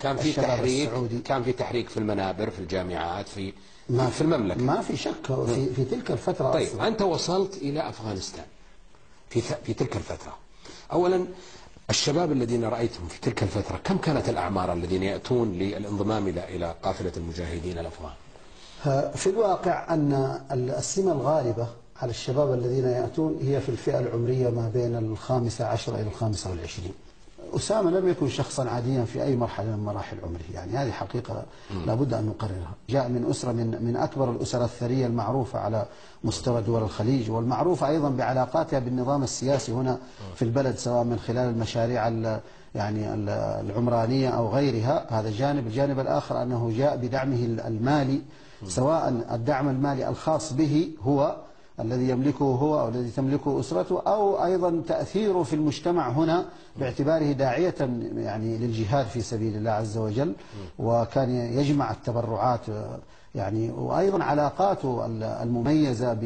كان في تحريك السعودي. كان في تحريك في المنابر في الجامعات في ما في المملكة. ما في شك في, في تلك الفترة طيب أصلاً. أنت وصلت إلى أفغانستان. في في تلك الفترة. أولا الشباب الذين رأيتهم في تلك الفترة كم كانت الأعمار الذين يأتون للانضمام إلى إلى قافلة المجاهدين الأفغان؟ في الواقع أن السمة الغالبة على الشباب الذين يأتون هي في الفئة العمرية ما بين الخامسة عشر إلى الخامسة والعشرين. أسامة لم يكن شخصا عاديا في أي مرحلة من مراحل عمره. يعني هذه حقيقة لابد أن نقررها. جاء من أسرة من, من أكبر الأسر الثرية المعروفة على مستوى دول الخليج والمعروفة أيضا بعلاقاتها بالنظام السياسي هنا في البلد سواء من خلال المشاريع ال- يعني ال- العمرانية أو غيرها. هذا جانب. الجانب الآخر أنه جاء بدعمه المالي سواء الدعم المالي الخاص به هو الذي يملكه هو أو الذي تملكه أسرته أو أيضا تأثيره في المجتمع هنا باعتباره داعية يعني للجهاد في سبيل الله عز وجل وكان يجمع التبرعات يعني وأيضا علاقاته المميزة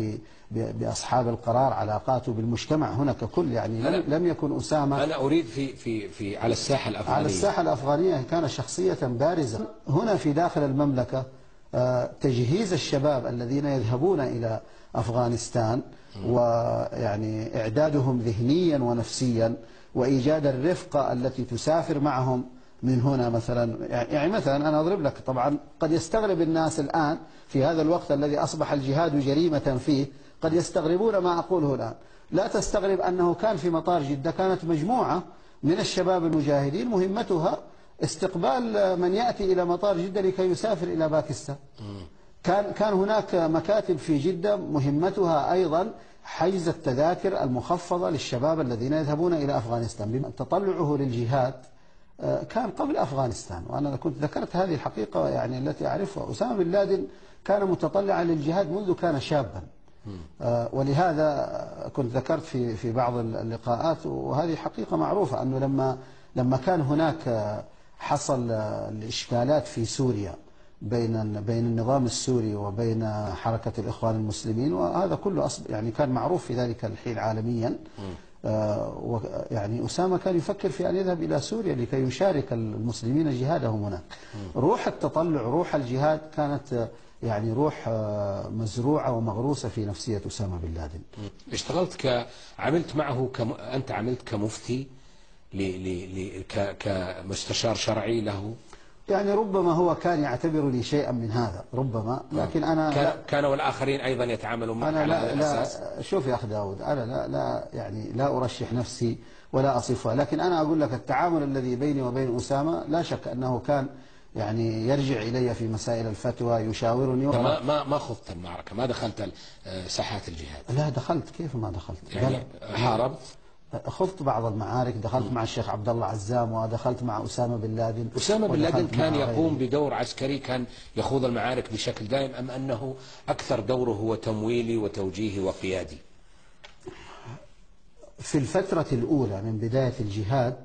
بأصحاب القرار علاقاته بالمجتمع هنا ككل يعني لم, لم يكن أسامة. أنا أريد في في في على الساحة الأفغانية. على الساحة الأفغانية كان شخصية بارزة. هنا في داخل المملكة تجهيز الشباب الذين يذهبون إلى أفغانستان ويعني إعدادهم ذهنيا ونفسيا وإيجاد الرفقة التي تسافر معهم من هنا مثلا. يعني مثلا أنا أضرب لك طبعا قد يستغرب الناس الآن في هذا الوقت الذي أصبح الجهاد جريمة فيه قد يستغربون ما أقوله الآن لا تستغرب أنه كان في مطار جدة كانت مجموعة من الشباب المجاهدين مهمتها استقبال من يأتي إلى مطار جدة لكي يسافر إلى باكستان. كان كان هناك مكاتب في جدة مهمتها أيضا حجز التذاكر المخفضة للشباب الذين يذهبون إلى أفغانستان. بما تطلعه للجهاد آه، كان قبل أفغانستان. وأنا كنت ذكرت هذه الحقيقة يعني التي أعرفها أسامة بن لادن كان متطلعا للجهاد منذ كان شابا. آه، ولهذا كنت ذكرت في في بعض اللقاءات وهذه حقيقة معروفة أنه لما لما كان هناك حصل الإشكالات في سوريا بين بين النظام السوري وبين حركة الإخوان المسلمين وهذا كله أصب يعني كان معروف في ذلك الحين عالميا. آه، يعني أسامة كان يفكر في أن يذهب إلى سوريا لكي يشارك المسلمين جهادهم هناك. روح التطلع روح الجهاد كانت آه، يعني روح آه، مزروعة ومغروسة في نفسية أسامة بن لادن. اشتغلت ك عملت معه كم... أنت عملت كمفتي. كمستشار شرعي له؟ يعني ربما هو كان يعتبرني شيئا من هذا ربما. لكن أنا كان كان والآخرين أيضا يتعاملون معك أنا على لا, الأساس لا. شوف يا أخ داود أنا لا, لا يعني لا أرشح نفسي ولا أصفها. لكن أنا أقول لك التعامل الذي بيني وبين أسامة لا شك أنه كان يعني يرجع إلي في مسائل الفتوى يشاورني. ما ما ما خضت المعركة ما دخلت آه، ساحات الجهاد. لا دخلت. كيف ما دخلت؟ يعني حاربت خضت بعض المعارك دخلت مع الشيخ عبد الله عزام ودخلت مع أسامة بن لادن. أسامة بن لادن كان يقوم غيره. بدور عسكري كان يخوض المعارك بشكل دائم أم أنه أكثر دوره هو تمويلي وتوجيهي وقيادي؟ في الفترة الأولى من بداية الجهاد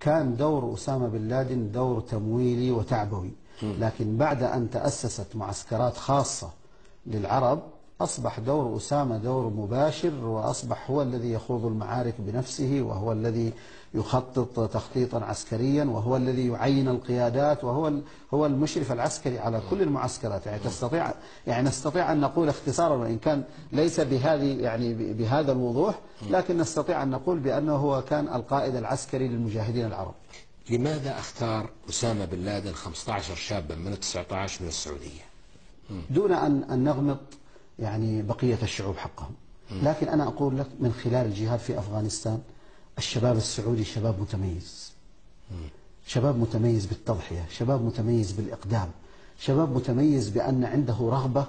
كان دور أسامة بن لادن دور تمويلي وتعبوي. لكن بعد أن تأسست معسكرات خاصة للعرب أصبح دور أسامة دور مباشر وأصبح هو الذي يخوض المعارك بنفسه وهو الذي يخطط تخطيطا عسكريا وهو الذي يعين القيادات وهو ال- هو المشرف العسكري على كل المعسكرات. يعني تستطيع يعني نستطيع أن نقول اختصارا وإن كان ليس بهذه يعني بهذا الوضوح لكن نستطيع أن نقول بأنه هو كان القائد العسكري للمجاهدين العرب. لماذا أختار أسامة بن لادن 15 شابا من 19 من السعودية؟ دون أن نغمط يعني بقية الشعوب حقهم. لكن أنا أقول لك من خلال الجهاد في أفغانستان الشباب السعودي شباب متميز. شباب متميز بالتضحية شباب متميز بالإقدام شباب متميز بأن عنده رغبة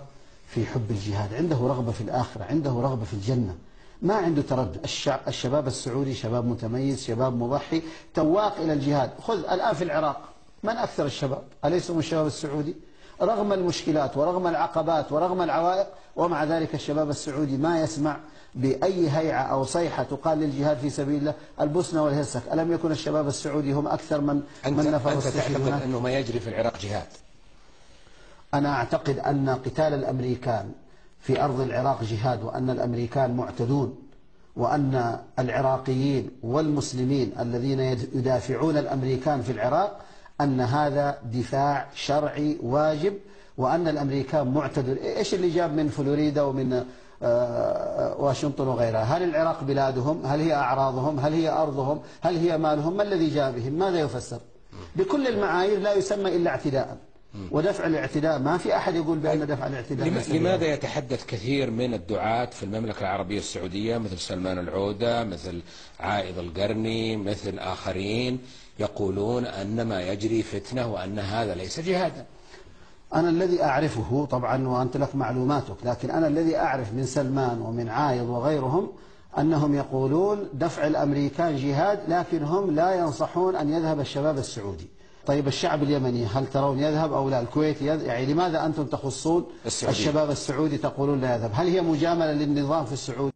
في حب الجهاد عنده رغبة في الآخرة عنده رغبة في الجنة. ما عنده تردد الشع- الشباب السعودي شباب متميز شباب مضحي تواق إلى الجهاد. خذ الآن في العراق. من أكثر الشباب؟ أليس هم الشباب السعودي؟ رغم المشكلات ورغم العقبات ورغم العوائق ومع ذلك الشباب السعودي ما يسمع بأي هيعة أو صيحة تقال للجهاد في سبيل الله البوسنة والهرسك ألم يكن الشباب السعودي هم أكثر من أنت, من نفروا أنت تعتقد؟ أنه ما يجري في العراق جهاد أنا أعتقد أن قتال الأمريكان في أرض العراق جهاد وأن الأمريكان معتدون وأن العراقيين والمسلمين الذين يد- يدافعون الأمريكان في العراق أن هذا دفاع شرعي واجب وأن الأمريكان معتدل. إيش اللي جاب من فلوريدا ومن آه، واشنطن وغيرها؟ هل العراق بلادهم؟ هل هي أعراضهم؟ هل هي أرضهم؟ هل هي مالهم؟ ما الذي جاء بهم؟ ماذا يفسر؟ بكل المعايير لا يسمى إلا اعتداء. ودفع الاعتداء ما في أحد يقول بأن دفع الاعتداء لماذا يتحدث كثير من الدعاة في المملكة العربية السعودية مثل سلمان العودة مثل عائض القرني مثل آخرين؟ يقولون أن ما يجري فتنة وأن هذا ليس جهادا. أنا الذي أعرفه طبعا وأنت لك معلوماتك لكن أنا الذي أعرف من سلمان ومن عايض وغيرهم أنهم يقولون دفع الأمريكان جهاد لكن هم لا ينصحون أن يذهب الشباب السعودي. طيب الشعب اليمني هل ترون يذهب أو لا؟ الكويت يذهب يعني لماذا أنتم تخصون السعودية. الشباب السعودي تقولون لا يذهب؟ هل هي مجاملة للنظام في السعودية